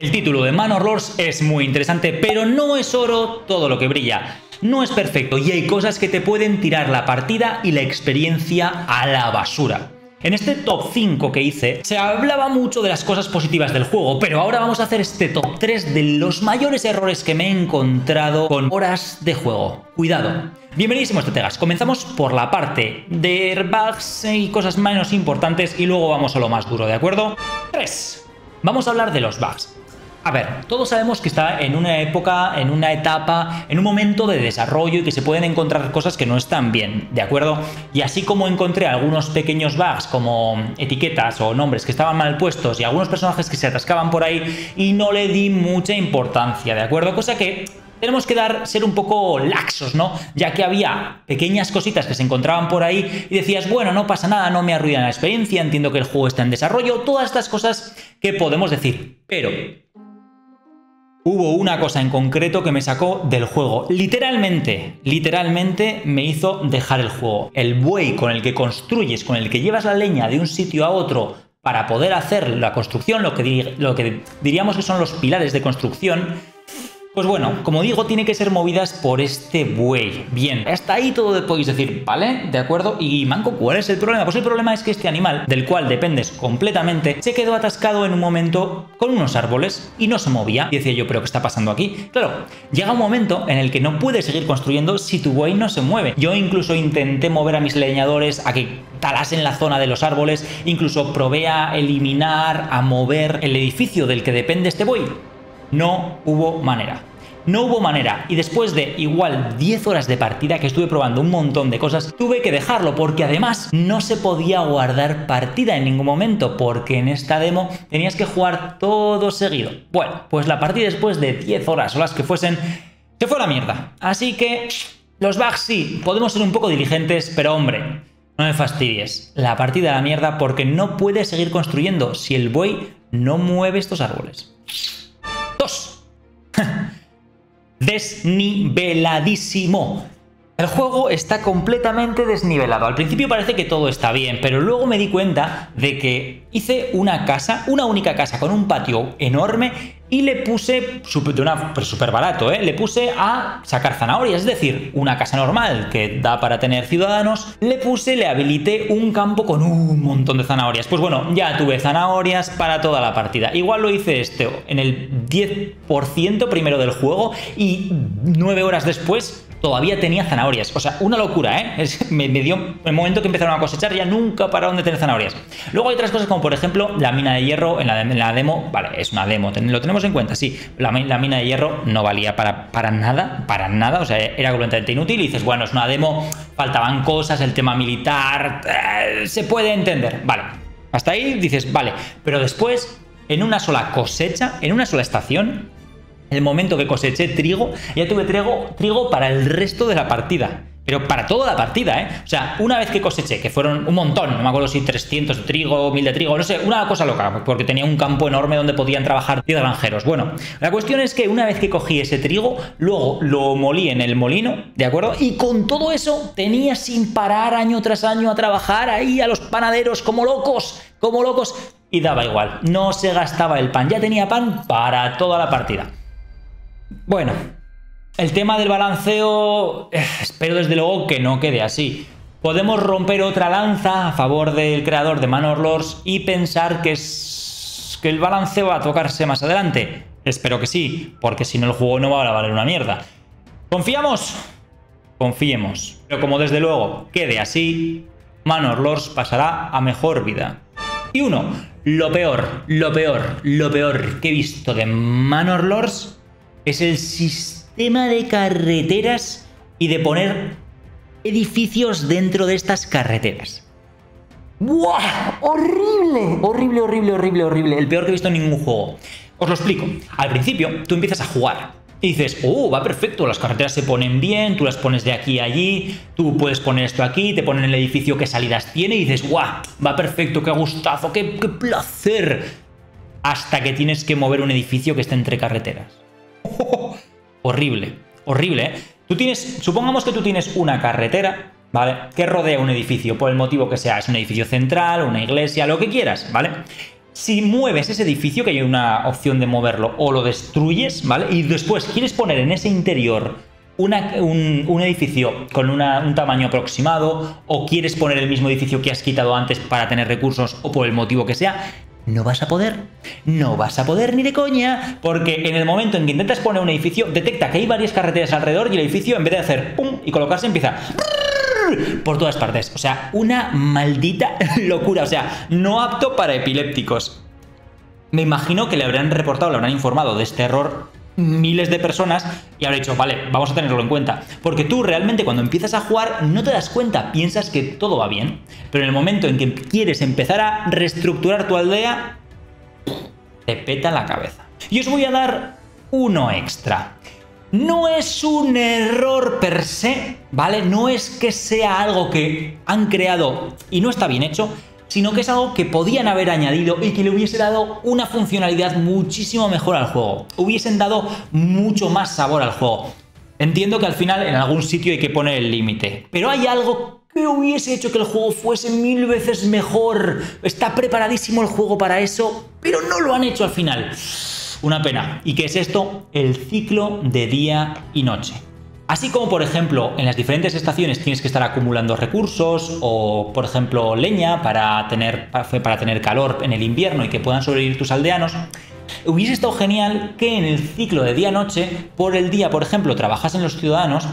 El título de Manor Lords es muy interesante, pero no es oro todo lo que brilla. No es perfecto y hay cosas que te pueden tirar la partida y la experiencia a la basura. En este top 5 que hice, se hablaba mucho de las cosas positivas del juego, pero ahora vamos a hacer este top 3 de los mayores errores que me he encontrado con horas de juego. Cuidado. Bienvenidísimos estrategas, comenzamos por la parte de bugs y cosas menos importantes y luego vamos a lo más duro, ¿de acuerdo? 3. Vamos a hablar de los bugs. A ver, todos sabemos que está en una época, en una etapa, en un momento de desarrollo y que se pueden encontrar cosas que no están bien, ¿de acuerdo? Y así como encontré algunos pequeños bugs como etiquetas o nombres que estaban mal puestos y algunos personajes que se atascaban por ahí y no le di mucha importancia, ¿de acuerdo? Cosa que tenemos que dar, ser un poco laxos, ¿no? Ya que había pequeñas cositas que se encontraban por ahí y decías, bueno, no pasa nada, no me arruina la experiencia, entiendo que el juego está en desarrollo, todas estas cosas que podemos decir. Pero hubo una cosa en concreto que me sacó del juego. Literalmente, literalmente me hizo dejar el juego. El buey con el que construyes, con el que llevas la leña de un sitio a otro para poder hacer la construcción, lo que, diríamos que son los pilares de construcción, pues bueno, como digo, tiene que ser movidas por este buey. Bien, hasta ahí todo podéis decir, ¿vale? ¿De acuerdo? Y Manco, ¿cuál es el problema? Pues el problema es que este animal, del cual dependes completamente, se quedó atascado en un momento con unos árboles y no se movía. Y decía yo, ¿pero qué está pasando aquí? Claro, llega un momento en el que no puedes seguir construyendo si tu buey no se mueve. Yo incluso intenté mover a mis leñadores a que talasen la zona de los árboles, incluso probé a eliminar, a mover el edificio del que depende este buey no hubo manera. No hubo manera y después de igual 10 horas de partida que estuve probando un montón de cosas, tuve que dejarlo porque además no se podía guardar partida en ningún momento porque en esta demo tenías que jugar todo seguido. Bueno, pues la partida después de 10 horas o las que fuesen, se fue a la mierda. Así que los bugs sí, podemos ser un poco diligentes, pero hombre, no me fastidies. La partida a la mierda porque no puedes seguir construyendo si el buey no mueve estos árboles. 2. Desniveladísimo. El juego está completamente desnivelado. Al principio parece que todo está bien, pero luego me di cuenta de que hice una casa, una única casa con un patio enorme y le puse, de una, súper barato, ¿eh? le puse a sacar zanahorias, es decir, una casa normal que da para tener ciudadanos, le puse, le habilité un campo con un montón de zanahorias. Pues bueno, ya tuve zanahorias para toda la partida. Igual lo hice este en el 10% primero del juego y nueve horas después todavía tenía zanahorias. O sea, una locura, ¿eh? me, dio el momento que empezaron a cosechar, ya nunca pararon de tener zanahorias. Luego hay otras cosas como, por ejemplo, la mina de hierro en la, demo. Vale, es una demo, lo tenemos en cuenta, sí. La, mina de hierro no valía para, para nada, para nada. O sea, era completamente inútil. Y dices, bueno, es una demo, faltaban cosas, el tema militar, eh, se puede entender. Vale, hasta ahí dices, vale. Pero después, en una sola cosecha, en una sola estación, el momento que coseché trigo, ya tuve trigo, trigo para el resto de la partida. Pero para toda la partida, ¿eh? O sea, una vez que coseché, que fueron un montón, no me acuerdo si 300 de trigo, 1000 de trigo, no sé, una cosa loca, porque tenía un campo enorme donde podían trabajar 10 granjeros. Bueno, la cuestión es que una vez que cogí ese trigo, luego lo molí en el molino, ¿de acuerdo? Y con todo eso tenía sin parar año tras año a trabajar ahí a los panaderos como locos, como locos, y daba igual, no se gastaba el pan, ya tenía pan para toda la partida. Bueno, el tema del balanceo, eh, espero desde luego que no quede así. Podemos romper otra lanza a favor del creador de Manor Lords y pensar que, es, que el balanceo va a tocarse más adelante. Espero que sí, porque si no el juego no va a valer una mierda. ¿Confiamos? Confiemos. Pero como desde luego quede así, Manor Lords pasará a mejor vida. Y uno, lo peor, lo peor, lo peor que he visto de Manor Lords es el sistema de carreteras y de poner edificios dentro de estas carreteras. ¡Buah! ¡Horrible! Horrible, horrible, horrible, horrible. El peor que he visto en ningún juego. Os lo explico. Al principio, tú empiezas a jugar y dices, oh, va perfecto, las carreteras se ponen bien, tú las pones de aquí a allí, tú puedes poner esto aquí, te ponen el edificio qué salidas tiene y dices, guau, va perfecto, qué gustazo, qué, qué placer. Hasta que tienes que mover un edificio que esté entre carreteras. horrible, horrible, ¿eh? Tú tienes, supongamos que tú tienes una carretera, ¿vale? Que rodea un edificio, por el motivo que sea, es un edificio central, una iglesia, lo que quieras, ¿vale? si mueves ese edificio, que hay una opción de moverlo, o lo destruyes, ¿vale? Y después quieres poner en ese interior un, edificio con un tamaño aproximado, o quieres poner el mismo edificio que has quitado antes para tener recursos, o por el motivo que sea, no vas a poder. No vas a poder ni de coña, porque en el momento en que intentas poner un edificio, detecta que hay varias carreteras alrededor y el edificio, en vez de hacer pum y colocarse, empieza por todas partes. O sea, una maldita locura. O sea, no apto para epilépticos. Me imagino que le habrán reportado, le habrán informado de este error miles de personas y habrá dicho, vale, vamos a tenerlo en cuenta. Porque tú realmente cuando empiezas a jugar no te das cuenta, piensas que todo va bien. Pero en el momento en que quieres empezar a reestructurar tu aldea, te peta la cabeza. Y os voy a dar uno extra. No es un error per se, ¿vale? No es que sea algo que han creado y no está bien hecho, sino que es algo que podían haber añadido y que le hubiese dado una funcionalidad muchísimo mejor al juego. Hubiesen dado mucho más sabor al juego. Entiendo que al final en algún sitio hay que poner el límite, pero hay algo que hubiese hecho que el juego fuese mil veces mejor. Está preparadísimo el juego para eso, pero no lo han hecho al final. Una pena. ¿Y qué es esto? El ciclo de día y noche. Así como, por ejemplo, en las diferentes estaciones tienes que estar acumulando recursos o, por ejemplo, leña para tener, para tener calor en el invierno y que puedan sobrevivir tus aldeanos, hubiese estado genial que en el ciclo de día-noche, por el día, por ejemplo, trabajas en los ciudadanos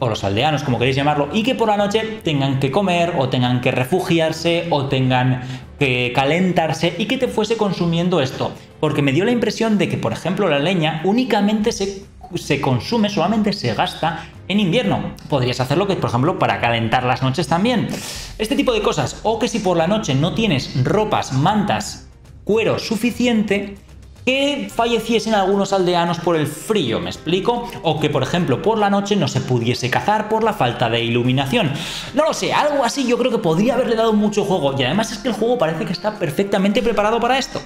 o los aldeanos, como queréis llamarlo, y que por la noche tengan que comer o tengan que refugiarse o tengan que calentarse y que te fuese consumiendo esto. Porque me dio la impresión de que, por ejemplo, la leña únicamente se, se consume, solamente se gasta en invierno. Podrías hacerlo que, por ejemplo, para calentar las noches también. Este tipo de cosas. O que si por la noche no tienes ropas, mantas, cuero suficiente, que falleciesen algunos aldeanos por el frío, ¿me explico? O que, por ejemplo, por la noche no se pudiese cazar por la falta de iluminación. No lo sé, algo así yo creo que podría haberle dado mucho juego. Y además es que el juego parece que está perfectamente preparado para esto.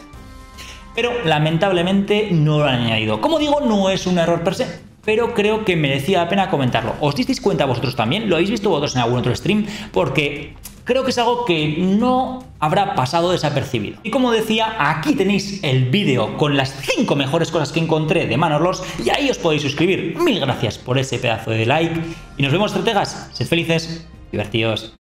Pero lamentablemente no lo han añadido. Como digo, no es un error per se, pero creo que merecía la pena comentarlo. ¿Os disteis cuenta vosotros también? ¿Lo habéis visto vosotros en algún otro stream? Porque creo que es algo que no habrá pasado desapercibido. Y como decía, aquí tenéis el vídeo con las 5 mejores cosas que encontré de Manorlos y ahí os podéis suscribir. Mil gracias por ese pedazo de like y nos vemos estrategas. Sed felices, divertidos.